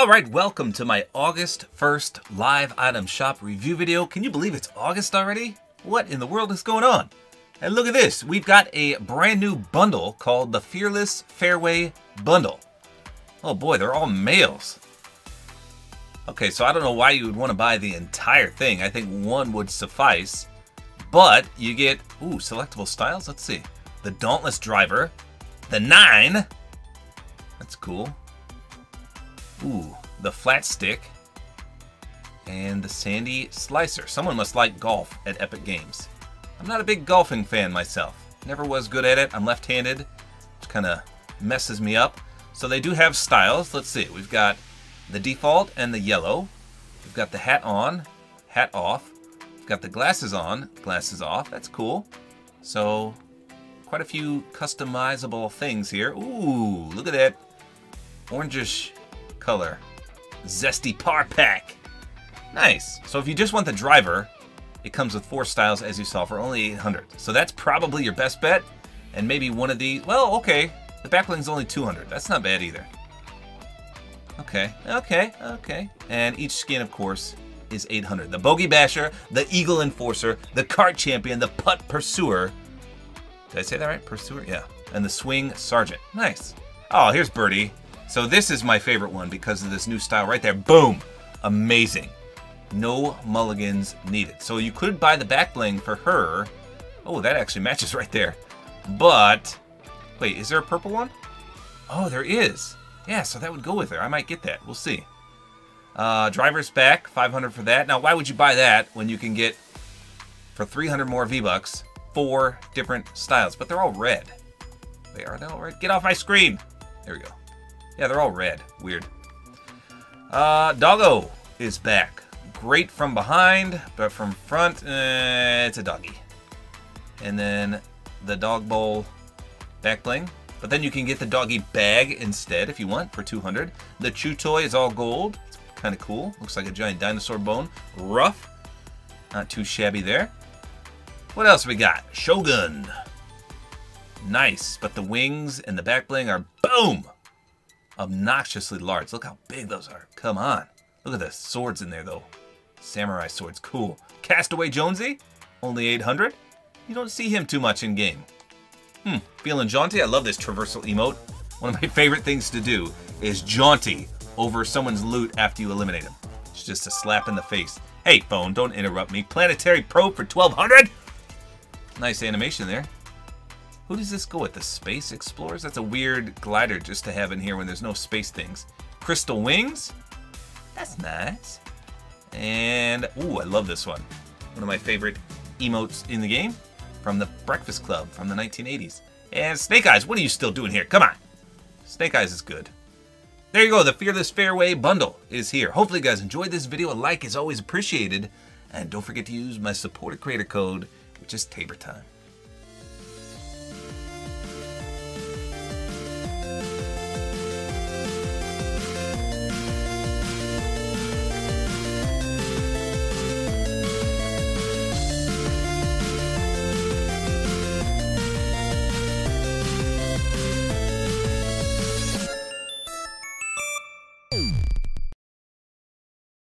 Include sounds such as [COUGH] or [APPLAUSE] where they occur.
Alright, welcome to my August 1st live item shop review video. Can you believe it's August already? What in the world is going on? And look at this, we've got a brand new bundle called the Fearless Fairway Bundle. Oh boy, they're all males. Okay, so I don't know why you would want to buy the entire thing. I think one would suffice. But you get, ooh, selectable styles. Let's see. The Dauntless Driver. The 9. That's cool. Ooh, the Flat Stick. And the Sandy Slicer. Someone must like golf at Epic Games. I'm not a big golfing fan myself. Never was good at it. I'm left-handed, which kind of messes me up. So they do have styles. Let's see. We've got the default and the yellow. We've got the hat on, hat off. We've got the glasses on, glasses off. That's cool. So quite a few customizable things here. Ooh, look at that orangish color. Zesty Par Pack. Nice. So if you just want the driver, it comes with four styles as you saw for only 800. So that's probably your best bet. And maybe one of these, well, okay. The backbling's only 200. That's not bad either. Okay, okay, okay. And each skin, of course, is 800. The Bogey Basher, the Eagle Enforcer, the Cart Champion, the Putt Pursuer. Did I say that right? Pursuer? Yeah. And the Swing Sergeant. Nice. Oh, here's Birdie. So this is my favorite one because of this new style right there. Boom! Amazing. No mulligans needed. So you could buy the back bling for her. Oh, that actually [LAUGHS] matches right there. But, wait, is there a purple one? Oh, there is. Yeah, so that would go with her. I might get that. We'll see. Uh, driver's back, 500 for that. Now, why would you buy that when you can get, for 300 more V-Bucks, four different styles? But they're all red. They are all red? Get off my screen! There we go. Yeah, they're all red. Weird. Uh, Doggo is back. Great from behind, but from front, eh, it's a doggy. And then the dog bowl back bling. But then you can get the doggy bag instead if you want for 200. The chew toy is all gold. It's kind of cool. Looks like a giant dinosaur bone. Rough. Not too shabby there. What else we got? Shogun. Nice, but the wings and the back bling are boom! Obnoxiously large. Look how big those are. Come on. Look at the swords in there though. Samurai swords, cool. Castaway Jonesy, only 800. You don't see him too much in game. Hmm, feeling jaunty? I love this traversal emote. One of my [LAUGHS] favorite things to do is jaunty over someone's loot after you eliminate them. It's just a slap in the face. Hey, phone, don't interrupt me. Planetary Probe for 1200 Nice animation there. Who does this go with? The Space Explorers? That's a weird glider just to have in here when there's no space things. Crystal Wings? That's nice. And, ooh, I love this one. One of my favorite emotes in the game from the Breakfast Club from the 1980s. And Snake Eyes, what are you still doing here? Come on. Snake Eyes is good. There you go, the Fearless Fairway bundle is here. Hopefully you guys enjoyed this video. A like is always appreciated. And don't forget to use my supporter creator code, which is Tabor Time.